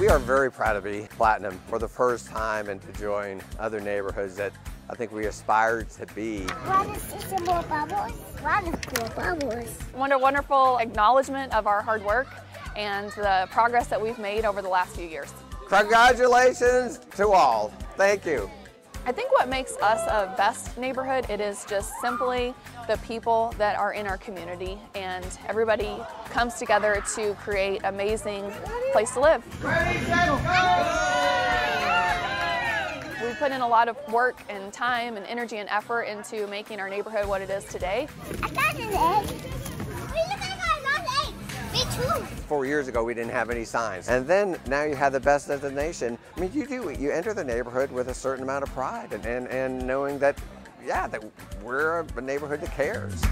We are very proud to be Platinum for the first time and to join other neighborhoods that I think we aspire to be. Want to see some more bubbles? Want to more bubbles? What a wonderful acknowledgement of our hard work and the progress that we've made over the last few years. Congratulations to all. Thank you. I think what makes us a best neighborhood, it is just simply the people that are in our community and everybody comes together to create amazing place to live. We put in a lot of work and time and energy and effort into making our neighborhood what it is today. I got an egg. Four years ago, we didn't have any signs. And then now you have the best destination. I mean, you do, you enter the neighborhood with a certain amount of pride and, and, and knowing that, yeah, that we're a neighborhood that cares.